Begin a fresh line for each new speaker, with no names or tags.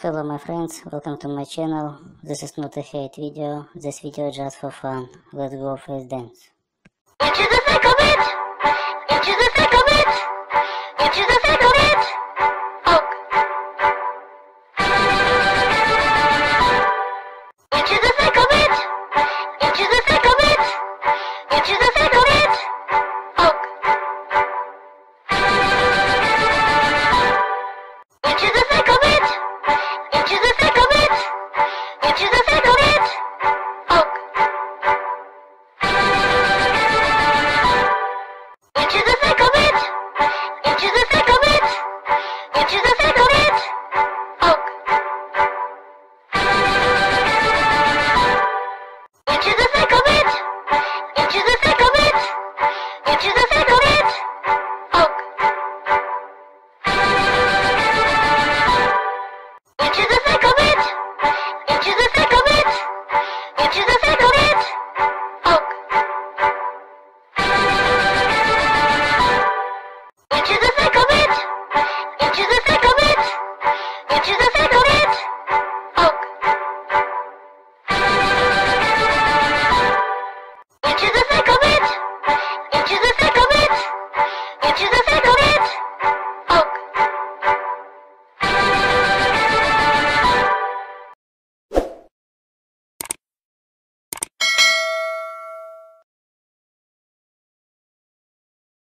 Hello my friends, welcome to my channel. This is not a hate video, this video just for fun. Let's go for a dance. Into the thick of it! Into the thick of it!
Into the thick of it! Oh. Into the thick of it! Into the thick of it!